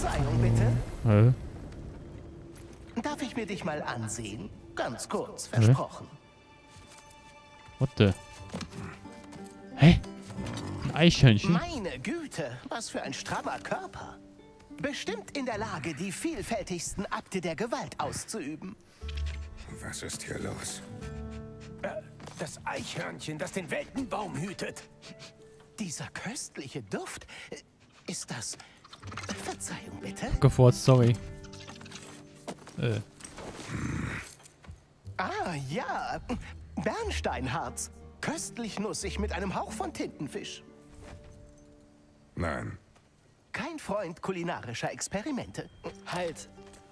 Verzeihung bitte. Hä? Darf ich mir dich mal ansehen? Ganz kurz, versprochen. What the? Hä? Ein Eichhörnchen? Meine Güte, was für ein strammer Körper. Bestimmt in der Lage, die vielfältigsten Akte der Gewalt auszuüben. Was ist hier los? Äh, das Eichhörnchen, das den Weltenbaum hütet. Dieser köstliche Duft. äh, Ist das... Verzeihung bitte? Gefurzt, sorry. Äh, Ah, ja. Bernsteinharz. Köstlich nussig mit einem Hauch von Tintenfisch. Nein. Kein Freund kulinarischer Experimente. Halt.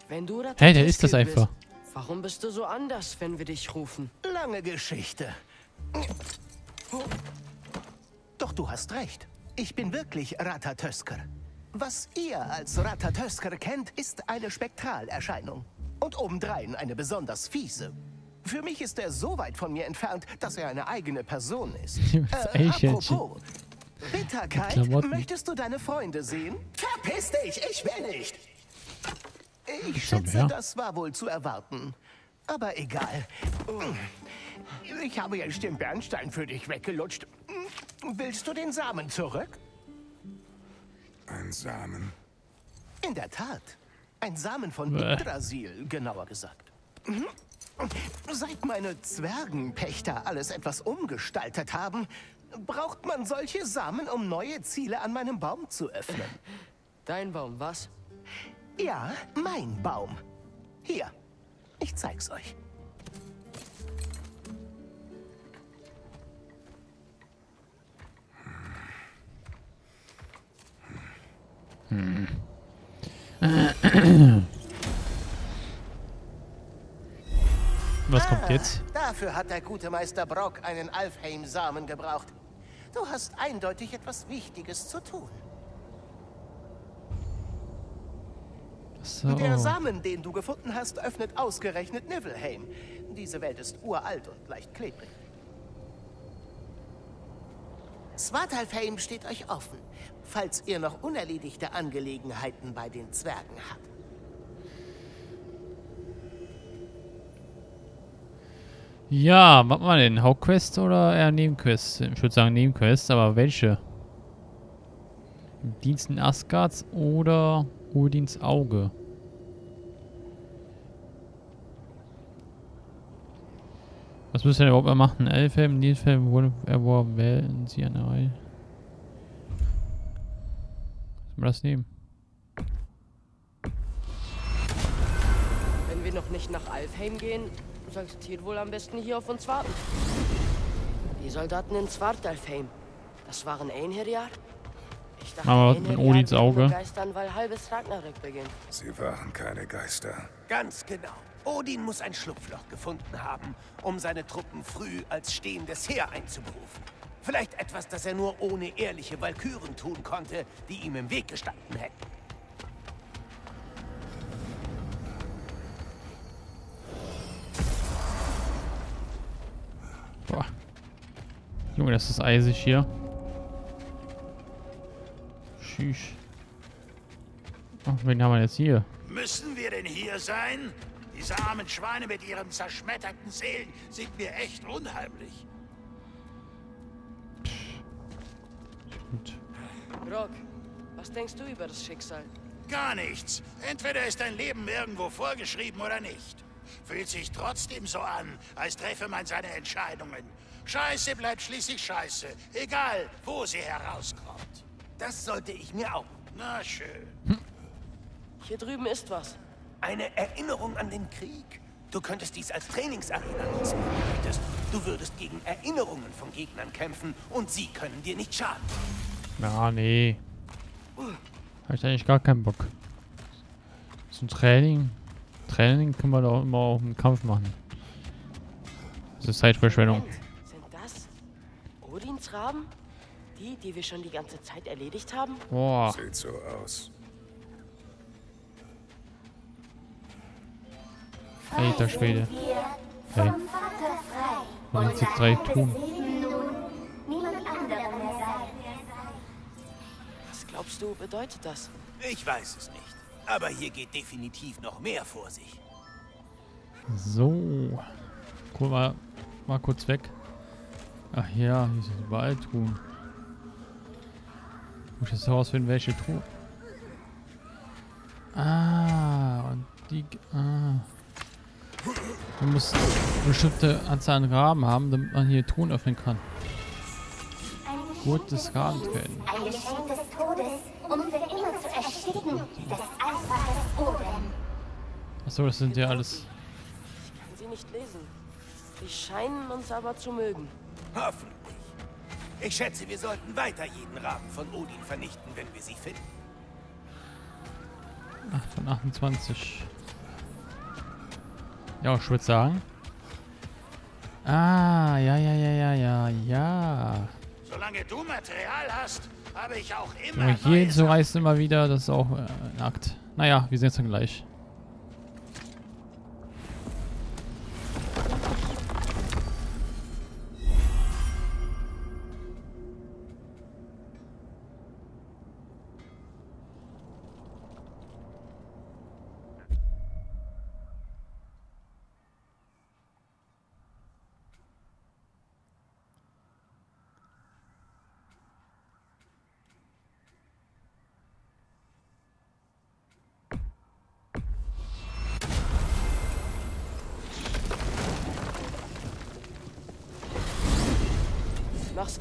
Wenn du da Hey, der ist das einfach. Bist, warum bist du so anders, wenn wir dich rufen? Lange Geschichte. Doch du hast recht. Ich bin wirklich Ratatösker. Was ihr als Ratatösker kennt, ist eine Spektralerscheinung. Und obendrein eine besonders fiese. Für mich ist er so weit von mir entfernt, dass er eine eigene Person ist. Äh, apropos. Bitterkeit, möchtest du deine Freunde sehen? Verpiss dich, ich will nicht. Ich schätze, das war wohl zu erwarten. Aber egal. Ich habe ja den Bernstein für dich weggelutscht. Willst du den Samen zurück? Ein Samen. In der Tat. Ein Samen von. Yggdrasil, genauer gesagt. Mhm. Seit meine Zwergenpächter alles etwas umgestaltet haben, braucht man solche Samen, um neue Ziele an meinem Baum zu öffnen. Dein Baum, was? Ja, mein Baum. Hier, ich zeig's euch. Was kommt jetzt? Dafür hat der gute Meister Brock einen Alfheim-Samen gebraucht. Du hast eindeutig etwas Wichtiges zu tun. So. Der Samen, den du gefunden hast, öffnet ausgerechnet Niflheim. Diese Welt ist uralt und leicht klebrig. Svartalfheim steht euch offen, falls ihr noch unerledigte Angelegenheiten bei den Zwergen habt. Ja, was mal denn? Hauptquest oder eher Nebenquest? Ich würde sagen Nebenquest, aber welche? Diensten Asgards oder Odins Auge? Was müssen wir denn überhaupt mal machen? Elfhelm, Nilfhelm, Wolfhelm, wählen Sie eine Reihe. Sollen wir das nehmen? Wenn wir noch nicht nach Alfheim gehen, solltet ihr wohl am besten hier auf uns warten. Die Soldaten in Svartalfheim, das waren Einherjar? Ich dachte, Aber mit Odins Auge. Geistern, weil halbes Ragnarök beginnt. Sie waren keine Geister. Ganz genau. Odin muss ein Schlupfloch gefunden haben, um seine Truppen früh als stehendes Heer einzuberufen. Vielleicht etwas, das er nur ohne ehrliche Walküren tun konnte, die ihm im Weg gestanden hätten. Boah. Junge, das ist eisig hier. Tschüss. Ach, wen haben wir jetzt hier? Müssen wir denn hier sein? Diese armen Schweine mit ihren zerschmetterten Seelen sind mir echt unheimlich. Gut. Brock, was denkst du über das Schicksal? Gar nichts. Entweder ist dein Leben irgendwo vorgeschrieben oder nicht. Fühlt sich trotzdem so an, als treffe man seine Entscheidungen. Scheiße bleibt schließlich Scheiße, egal wo sie herauskommt. Das sollte ich mir auch. Na schön. Hier drüben ist was. Eine Erinnerung an den Krieg. Du könntest dies als Trainingsarena nutzen. du möchtest. Du würdest gegen Erinnerungen von Gegnern kämpfen und sie können dir nicht schaden. Ja, nee. Hab ich eigentlich gar keinen Bock. So ein Training. Training können wir doch immer auch im Kampf machen. Das ist Zeitverschwendung. Moment, sind das Odins Raben? Die, die wir schon die ganze Zeit erledigt haben? Boah. Sieht so aus. Alter Schwede. Hey. Und jetzt jetzt drei tun. Was glaubst glaubst du, bedeutet das? Ich weiß es nicht. Aber hier geht definitiv noch mehr vor sich. So. Cool, mal, mal kurz weg. Ach ja, hier sind überall Truhen. Muss ich jetzt herausfinden, welche Truhe. Ah, und die. Ah. Man muss eine bestimmte Anzahl an Raben haben, damit man hier Truhen öffnen kann. Gut des Rabentraining. Ein Geschenk des Todes, um für immer zu ersticken, des Einfaches Odin. Achso, das sind ja alles. Ich kann sie nicht lesen. Sie scheinen uns aber zu mögen. Hoffentlich. Ich schätze, wir sollten weiter jeden Raben von Odin vernichten, wenn wir sie finden. 8 von 28. Ja, ich würde sagen. Ah, ja, ja, ja, ja, ja, ja. Solange du Material hast, habe ich auch immer Aber hier neue hinzureißen immer wieder, das ist auch äh, ein Akt. Naja, wir sehen uns dann gleich.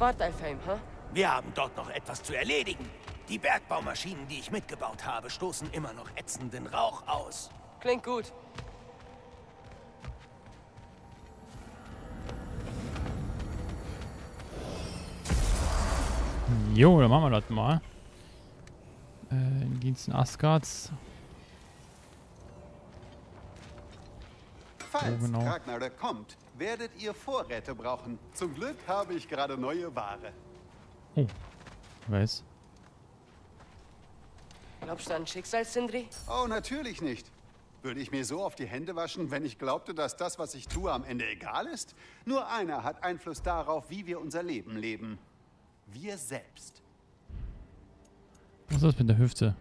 Nach Svartalfheim, hä? Wir haben dort noch etwas zu erledigen. Die Bergbaumaschinen, die ich mitgebaut habe, stoßen immer noch ätzenden Rauch aus. Klingt gut. Jo, dann machen wir das mal. Äh, in Diensten Asgards. Falls genau. Ragnarök kommt, werdet ihr Vorräte brauchen. Zum Glück habe ich gerade neue Ware. Oh, weiß. Glaubst du an Schicksal, Sindri? Oh, natürlich nicht. Würde ich mir so auf die Hände waschen, wenn ich glaubte, dass das, was ich tue, am Ende egal ist? Nur einer hat Einfluss darauf, wie wir unser Leben leben. Wir selbst. Was ist das mit der Hüfte?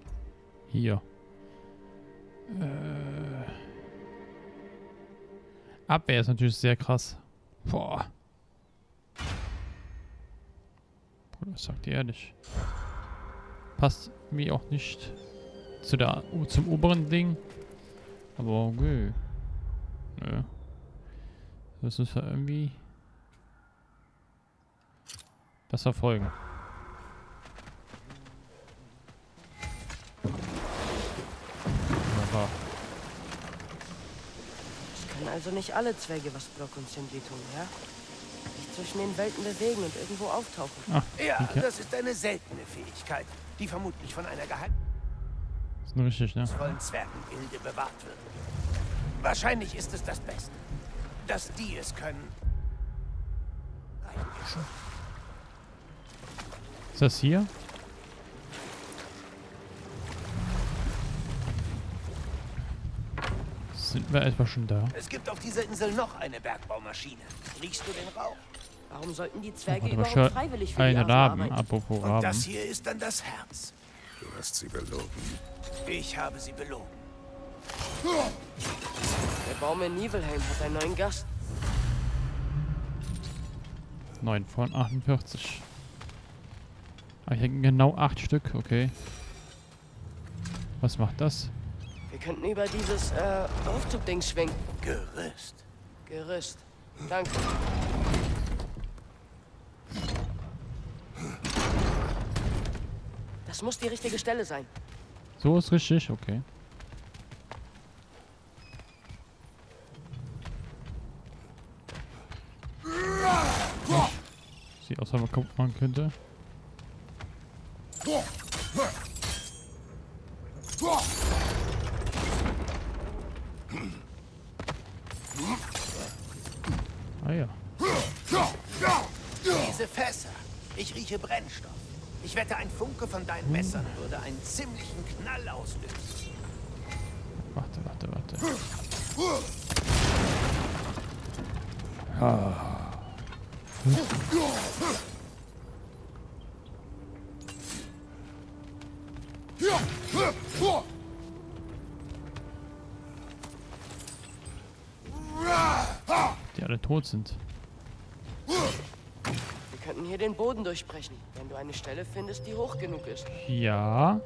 Hier. Äh. Abwehr ist natürlich sehr krass. Boah. Das sagt ihr ehrlich. Passt mir auch nicht zu der, zum oberen Ding. Aber okay. Nö. Das ist ja irgendwie das verfolgen. Können also nicht alle Zwerge, was Brock und Sindri tun, ja? Sich zwischen den Welten bewegen und irgendwo auftauchen. Ja, okay. das ist eine seltene Fähigkeit, die vermutlich von einer geheimnisvollen ist nur richtig, ne? Zwergengilde bewahrt wird. Wahrscheinlich ist es das Beste. Dass die es können. reicht mir schon. Ist das hier? Sind wir etwa schon da? Es gibt auf dieser Insel noch eine Bergbaumaschine. Riechst du den Rauch? Warum sollten die Zwerge Warte, überhaupt freiwillig für die Eine arme Raben, apropos Und Raben. das hier ist dann das Herz. Du hast sie belogen. Ich habe sie belogen. Der Baum in Nibelheim hat einen neuen Gast. 9 von 48. Ah, hier hängen genau 8 Stück, okay. Was macht das? Wir könnten über dieses äh, Aufzugding schwingen. Gerüst. Gerüst. Danke. Das muss die richtige Stelle sein. So ist richtig, okay. Sieht aus, als ob man kaputt machen könnte. Ah ja. Diese Fässer. Ich rieche Brennstoff. Ich wette, ein Funke von deinen Messern würde einen ziemlichen Knall auslösen. Warte, warte, warte. Ah. Hm? Die alle tot sind. Hier den Boden durchbrechen, wenn du eine Stelle findest, die hoch genug ist. Ja.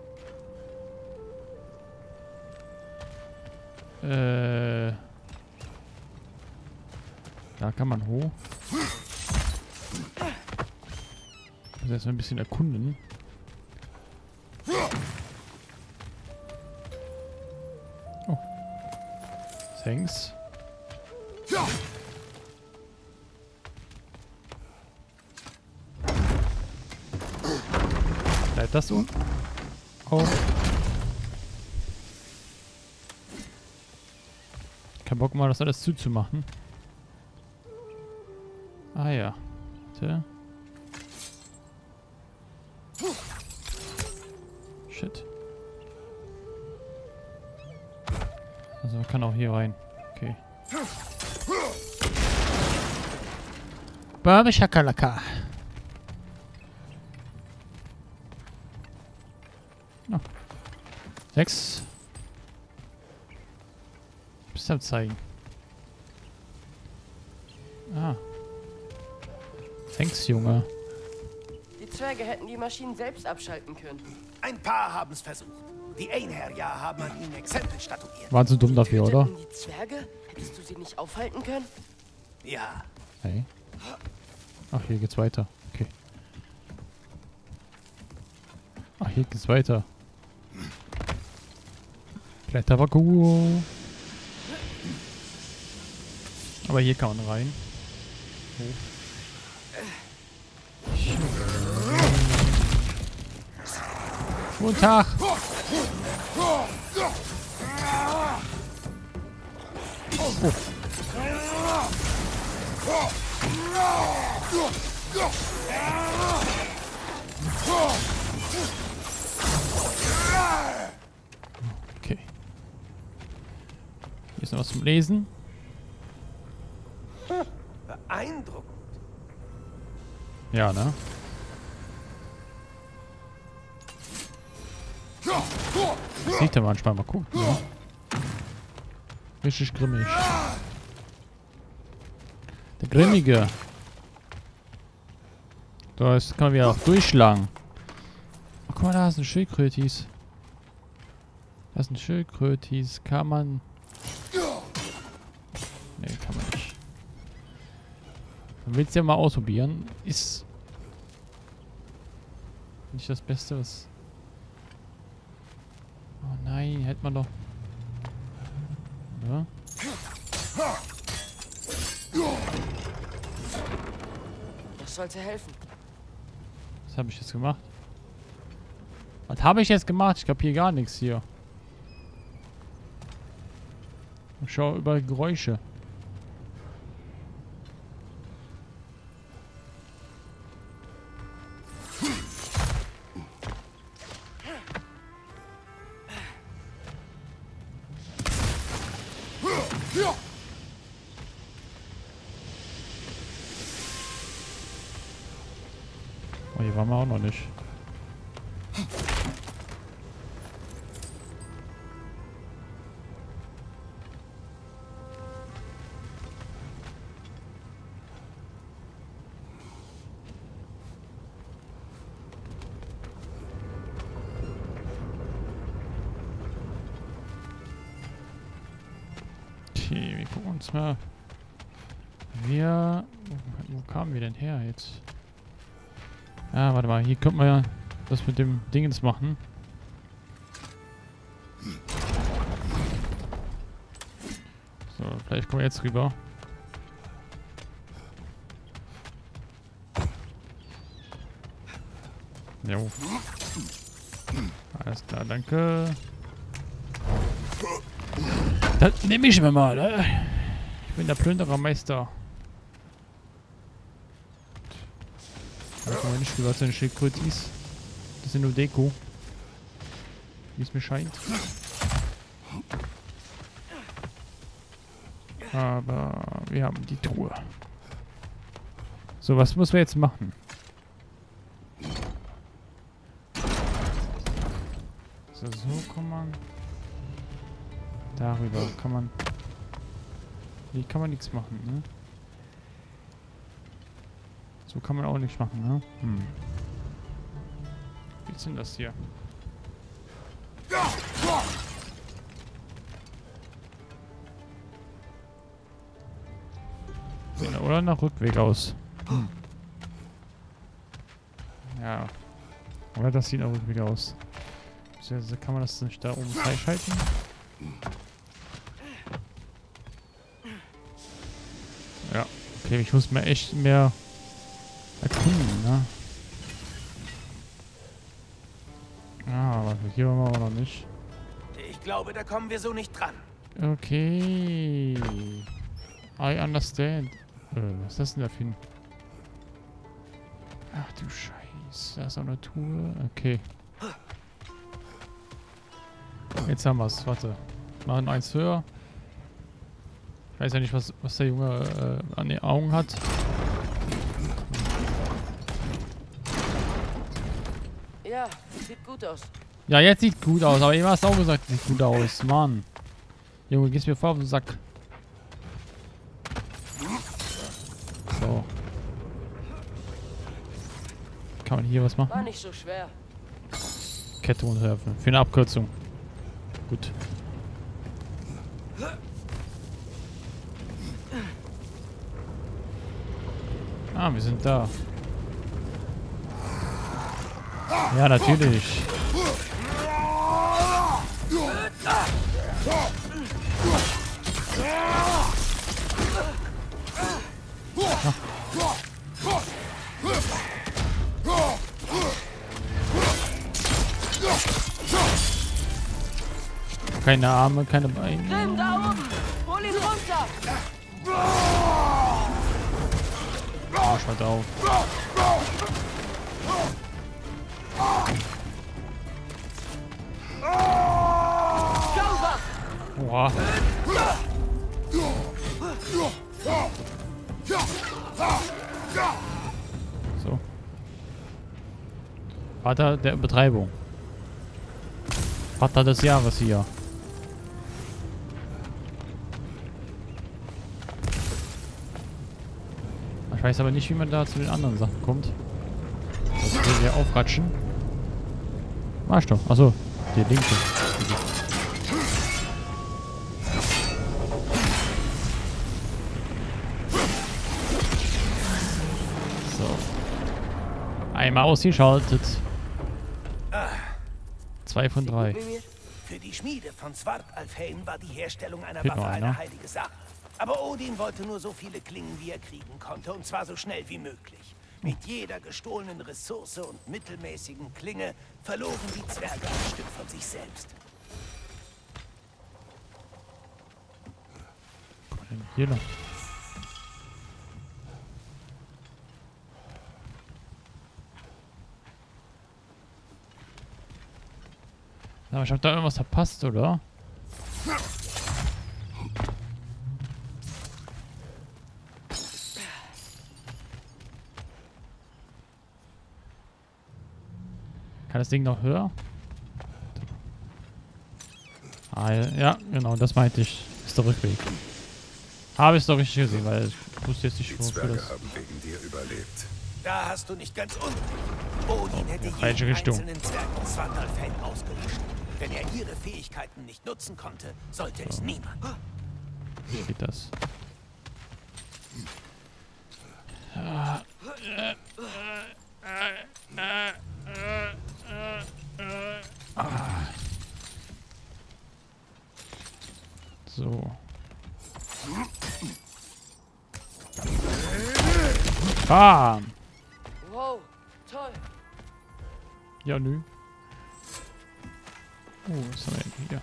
Äh. Da kann man hoch. Muss erst mal ein bisschen erkunden. Oh. Thanks. Bleibt das so? Oh. Kein Bock mal, das alles zuzumachen. Ah ja. Warte. Shit. Also man kann auch hier rein. Okay. Baba Shakalaka. Oh. Sechs. Bist am zeigen. Ah. Thanks, Junge. Die Zwerge hätten die Maschinen selbst abschalten können. Ein paar haben es versucht. Die Einherjar haben an ihnen Exempel statuiert. Waren zu dumm dafür, oder? Die Zwerge? Hättest du sie nicht aufhalten können? Ja, Hey. Ach, hier geht's weiter. Okay. Ach, hier geht's weiter. Kletterparcours. Aber hier kann man rein. Hoch. Guten Tag. Okay. Hier ist noch was zum Lesen. beeindruckend. Ja, ne? Sieht er manchmal mal gucken. Ne? Richtig grimmig. Der Grimmige. Da ist, kann man wieder auch durchschlagen. Oh, guck mal, da ist ein Schildkrötis. Da ist ein Schildkrötis. Kann man... Man will es ja mal ausprobieren. Ist... Nicht das Beste, was... Oh nein, hätte man doch... Ja? Das sollte helfen. Was habe ich jetzt gemacht? Was habe ich jetzt gemacht? Ich glaube hier gar nichts hier. Ich schaue über Geräusche. Oh, hier waren wir auch noch nicht. Okay, wir gucken uns mal. Wir. Wo, wo kamen wir denn her jetzt? Ah, warte mal, hier könnte man ja das mit dem Dingens machen. So, vielleicht kommen wir jetzt rüber. Jo. Alles klar, danke. Das nehme ich mir mal, ne? Ich bin der Plünderermeister. Da kann man nicht was ein Schildkrötis. Das sind nur Deko. Wie es mir scheint. Aber wir haben die Truhe. So, was müssen wir jetzt machen? So, so kann man. Darüber kann man. Hier kann man nichts machen, ne? So kann man auch nichts machen, ne? Hm. Wie ist denn das hier? Oder nach Rückweg aus. Hm. Ja. Oder das sieht nach Rückweg aus. Kann man das nicht da oben freischalten? Ja. Okay, ich muss mir echt mehr erkunden, ne? Ah, aber hier waren wir aber noch nicht. Ich glaube, da kommen wir so nicht dran. Okay. I understand. Äh, was ist das denn da für ein... Ach du Scheiße. Da ist auch eine Tour. Okay. Jetzt haben wir's. Warte. Machen eins höher. Ich weiß ja nicht, was, was der Junge äh, an den Augen hat. Ja, sieht gut aus. Ja, jetzt sieht gut aus, aber eben hast du auch gesagt, sieht gut aus. Mann. Junge, gehst mir vor auf den Sack. So. Kann man hier was War machen? nicht so schwer. Kette runterwerfen. Für eine Abkürzung. Gut. Ah, wir sind da. Ja, natürlich. Keine Arme, keine Beine. Grimm, da oben! Hol ihn runter! Arsch mal drauf. Boah. So. Vater der Betreibung. Vater des Jahres hier. Ich weiß aber nicht, wie man da zu den anderen Sachen kommt. Das will wir aufratschen. Mach ich doch. Achso, die linke. Einmal ausgeschaltet. Zwei von drei. Für die Schmiede von Swart Alfheim war die Herstellung einer Waffe eine heilige Sache. Aber Odin wollte nur so viele Klingen, wie er kriegen konnte, und zwar so schnell wie möglich. Mit jeder gestohlenen Ressource und mittelmäßigen Klinge verloren die Zwerge ein Stück von sich selbst. Hier noch. Aber ich hab da irgendwas verpasst, oder? Kann das Ding noch höher? Ah, ja, genau, das meinte ich. Ist der Rückweg. Habe ich es doch richtig gesehen, weil ich wusste jetzt nicht, Die wofür Zwerge das... haben wegen dir überlebt. Da hast du nicht ganz unrecht. Odin hätte ja, falsche jeden Richtung. einzelnen Zwerg in Svartalfheim ausgelöscht. Wenn er ihre Fähigkeiten nicht nutzen konnte, sollte es niemand. Wie geht das? Ah. So. Bam! wow, toll. Ja, nö. Oh, was haben wir denn hier?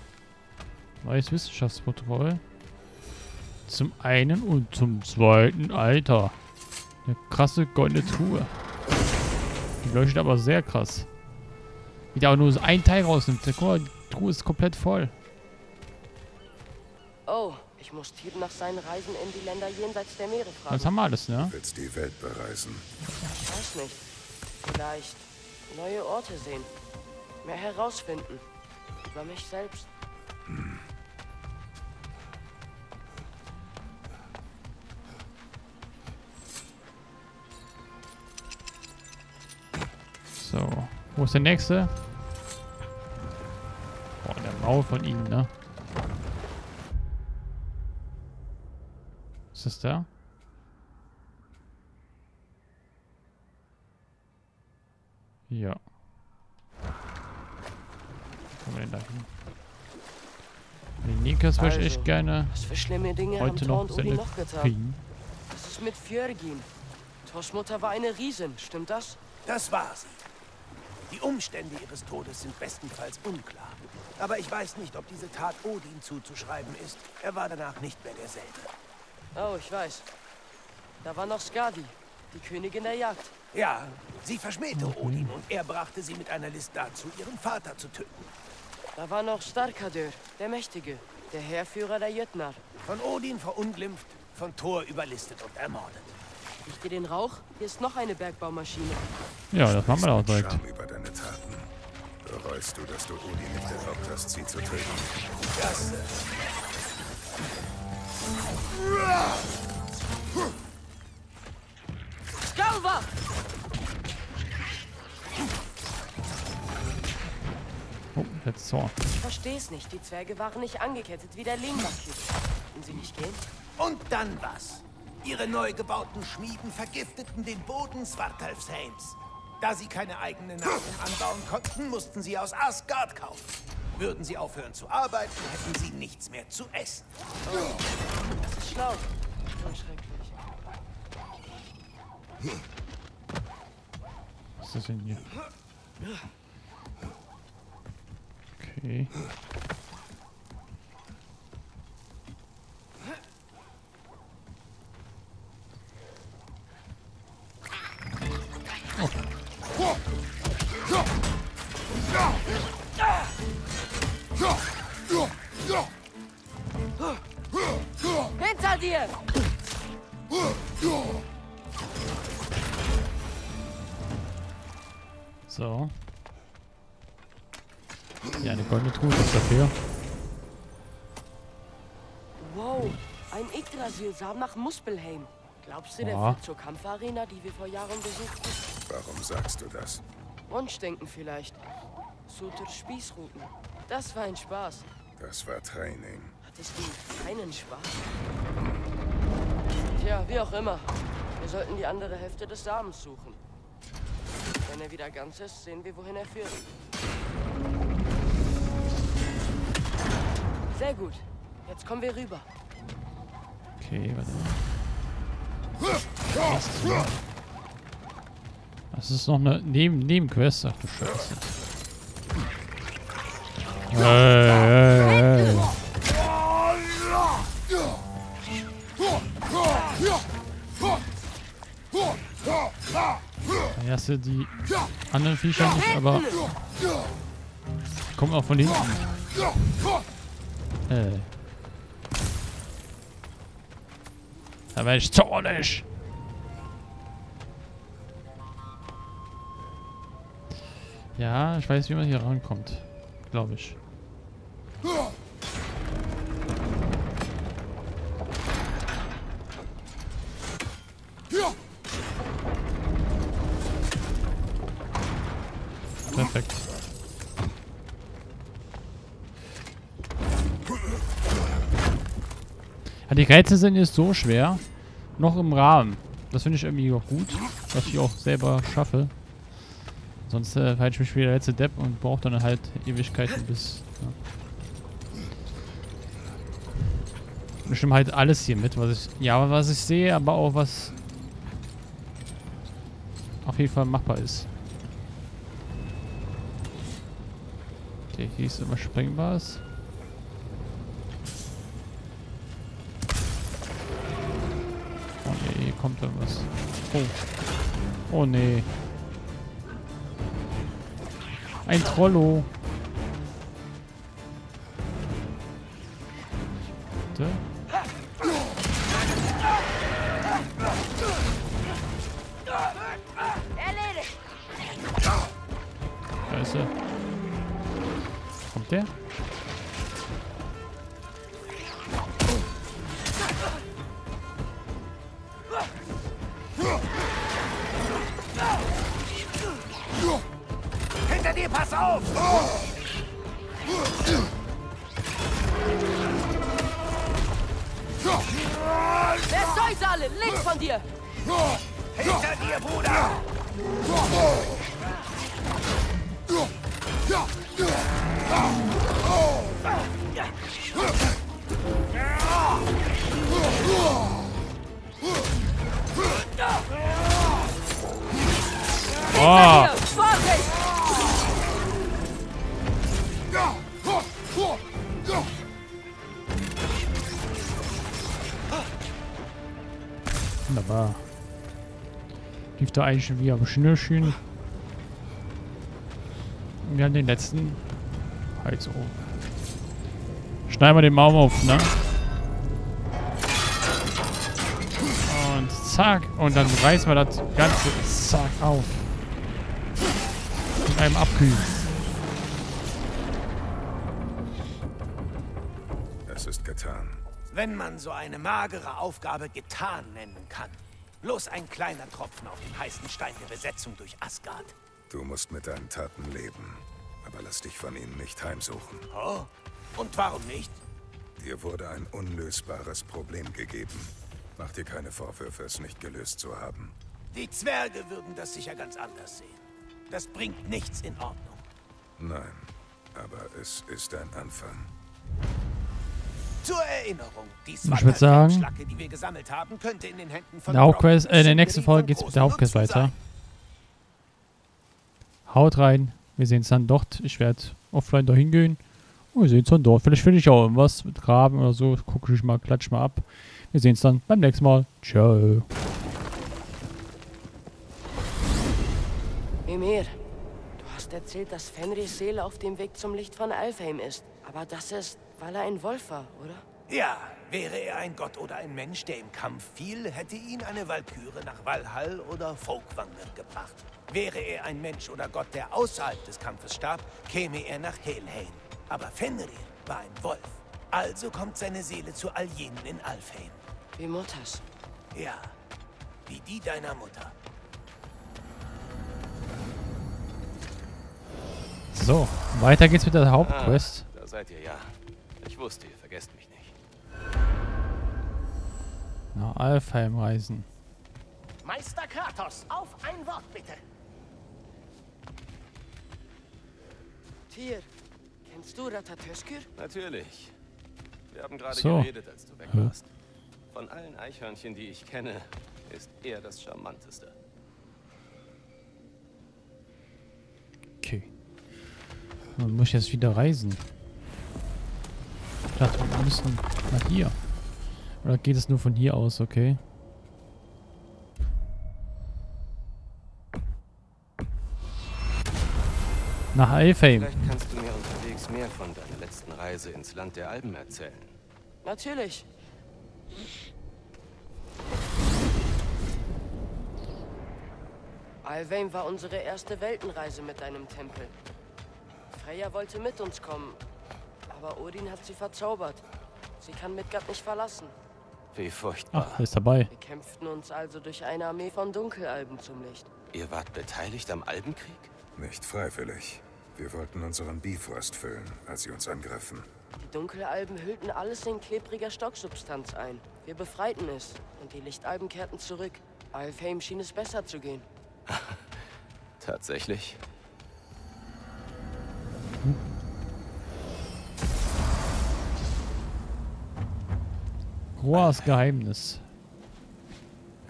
Neues Wissenschaftsprotokoll. Zum einen und zum zweiten, Alter. Eine krasse goldene Truhe. Die leuchtet aber sehr krass. Wie der auch nur so ein Teil rausnimmt. Guck mal, die Truhe ist komplett voll. Oh, ich muss Tyr nach seinen Reisen in die Länder jenseits der Meere fragen. Das haben wir alles, ne? Du willst die Welt bereisen. Ich weiß nicht. Vielleicht neue Orte sehen. Mehr herausfinden. Über mich selbst. So. Wo ist der nächste? Boah, der Maul von ihnen, ne? Ist das der? Ja. Wir denn da hin? Den Nikas würde ich echt Also, gerne Was für schlimme Dinge haben heute noch und zu Uli Ende noch getan. kriegen. Was ist mit Fjörgin? Thors Mutter war eine Riesin, stimmt das? Das war sie. Die Umstände ihres Todes sind bestenfalls unklar. Aber ich weiß nicht, ob diese Tat Odin zuzuschreiben ist. Er war danach nicht mehr derselbe. Oh, ich weiß. Da war noch Skadi, die Königin der Jagd. Ja, sie verschmähte Odin und er brachte sie mit einer List dazu, ihren Vater zu töten. Da war noch Starkadör, der Mächtige, der Heerführer der Jötnar. Von Odin verunglimpft, von Thor überlistet und ermordet. Riecht ihr den Rauch? Hier ist noch eine Bergbaumaschine. Ja, das machen wir auch direkt. Scham über deine Taten. Bereust du, dass du Uli nicht erlaubt hast, sie zu töten? Das, Oh, Zor. Ich versteh's nicht. Die Zwerge waren nicht angekettet wie der Lingback-Typ. Können sie nicht gehen? Und dann was? Ihre neu gebauten Schmieden vergifteten den Boden Svartalfsheims. Da sie keine eigene Nahrung anbauen konnten, mussten sie aus Asgard kaufen. Würden sie aufhören zu arbeiten, hätten sie nichts mehr zu essen. Das ist schlau. Und schrecklich. Was ist das denn hier? Okay. Hinter dir! So. Ja, eine goldene Truhe ist dafür. Wow, ein Yggdrasil sah nach Muspelheim. Glaubst du, der Ja. führt zur Kampfarena, die wir vor Jahren besuchten? Warum sagst du das? Wunschdenken vielleicht. Suters Spießruten. Das war ein Spaß. Das war Training. Hattest du keinen Spaß? Tja, wie auch immer. Wir sollten die andere Hälfte des Samens suchen. Wenn er wieder ganz ist, sehen wir, wohin er führt. Sehr gut. Jetzt kommen wir rüber. Okay, warte. Was? Das ist noch eine Neben Nebenquest. Ach du Scheiße. Hey, hey, hey. Du die anderen Viecher nicht, aber kommen auch von hinten. Äh. Da werde ich zornig. Ja, ich weiß, wie man hier rankommt. Glaube ich. Rätsel sind jetzt so schwer. Noch im Rahmen. Das finde ich irgendwie auch gut, dass ich auch selber schaffe. Sonst äh, halte ich mich wie der letzte Depp und brauche dann halt Ewigkeiten bis. Ja. Bestimmt halt alles hier mit, was ich. Ja, was ich sehe, aber auch was auf jeden Fall machbar ist. Okay, hier ist immer Sprengbares. Oh kommt irgendwas. Oh. Oh nee. Ein Trollo. Links von dir! Hinter dir, Bruder! Oh, wunderbar. Lief da eigentlich schon wieder am Schnürchen. Wir haben den letzten Hals oben. Schneiden wir den Baum auf, ne? Und zack. Und dann reißen wir das Ganze zack auf. Mit einem Abkühlen. Es ist getan. Wenn man so eine magere Aufgabe getan nennen kann. Bloß ein kleiner Tropfen auf dem heißen Stein der Besetzung durch Asgard. Du musst mit deinen Taten leben. Aber lass dich von ihnen nicht heimsuchen. Oh, und warum nicht? Dir wurde ein unlösbares Problem gegeben. Mach dir keine Vorwürfe, es nicht gelöst zu haben. Die Zwerge würden das sicher ganz anders sehen. Das bringt nichts in Ordnung. Nein, aber es ist ein Anfang. Zur Erinnerung, die Ich würd sagen- Schlacke, die wir gesammelt haben, könnte in den Händen von Der Hauptquest, äh, in der nächsten Folge von geht's mit der Hauptquest weiter. Haut rein. Wir sehen uns dann dort. Ich werde offline dahin gehen. Und wir sehen uns dann dort. Vielleicht finde ich auch irgendwas mit Graben oder so. Gucke ich mal, klatsch mal ab. Wir sehen uns dann beim nächsten Mal. Ciao. Emir, du hast erzählt, dass Fenris Seele auf dem Weg zum Licht von Alfheim ist. Aber das ist, weil er ein Wolf war, oder? Ja, wäre er ein Gott oder ein Mensch, der im Kampf fiel, hätte ihn eine Walküre nach Valhall oder Folkwandern gebracht. Wäre er ein Mensch oder Gott, der außerhalb des Kampfes starb, käme er nach Helheim. Aber Fenrir war ein Wolf. Also kommt seine Seele zu all jenen in Alfheim. Wie Mutters. Ja, wie die deiner Mutter. So, weiter geht's mit der Hauptquest. Da seid ihr ja. Ich wusste, ihr vergesst mich nicht. Nach Alfheim reisen. Meister Kratos, auf ein Wort bitte. Tyr, kennst du Ratatöskür? Natürlich. Wir haben gerade So. geredet, als du weg warst. Von allen Eichhörnchen, die ich kenne, ist er das charmanteste. Okay. Man muss jetzt wieder reisen. Ich dachte, wir müssen nach hier. Oder geht es nur von hier aus, okay? Nach Alfheim. Vielleicht kannst du mir unterwegs mehr von deiner letzten Reise ins Land der Alben erzählen. Natürlich. Alvain war unsere erste Weltenreise mit deinem Tempel. Freya wollte mit uns kommen, aber Odin hat sie verzaubert. Sie kann Midgard nicht verlassen. Wie furchtbar. Ach, er ist dabei. Wir kämpften uns also durch eine Armee von Dunkelalben zum Licht. Ihr wart beteiligt am Albenkrieg? Nicht freiwillig. Wir wollten unseren Bifrost füllen, als sie uns angriffen. Die Dunkelalben hüllten alles in klebriger Stocksubstanz ein. Wir befreiten es und die Lichtalben kehrten zurück. Alfheim schien es besser zu gehen. Tatsächlich? Großes Geheimnis.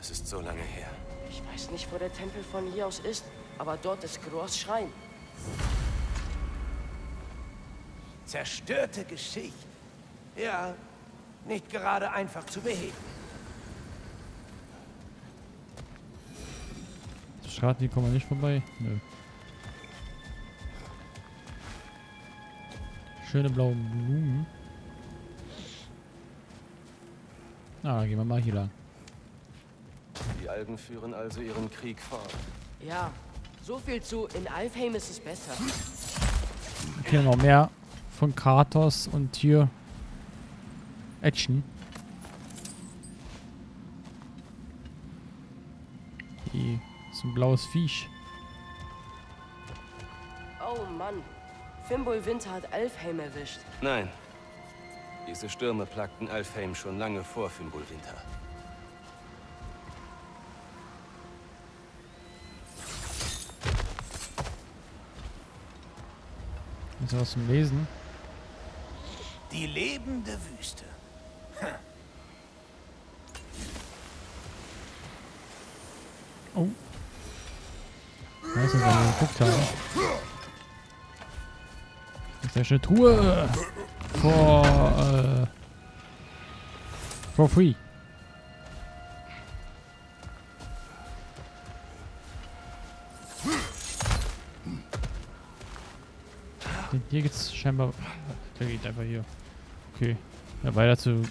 Es ist so lange her. Ich weiß nicht, wo der Tempel von hier aus ist, aber dort ist Groß Schrein. Zerstörte Geschichte. Ja, nicht gerade einfach zu beheben. Straten, die kommen wir nicht vorbei. Nö. Schöne blaue Blumen. Ah, gehen wir mal hier lang. Die Alben führen also ihren Krieg fort. Ja, so viel zu, in Alfheim ist es besser. Hier noch mehr von Kratos und hier Action. Hier ist ein blaues Viech. Oh Mann. Fimbul Winter hat Elfheim erwischt. Nein. Diese Stürme plagten Alfheim schon lange vor Fimbulwinter. Ist was zum Lesen? Die lebende Wüste. Oh. Weißt du, was wir geguckt haben? Das ist ja eine Truhe. For, äh, for free. Hier geht's scheinbar. Der geht einfach hier. Okay. Ja, weiter zu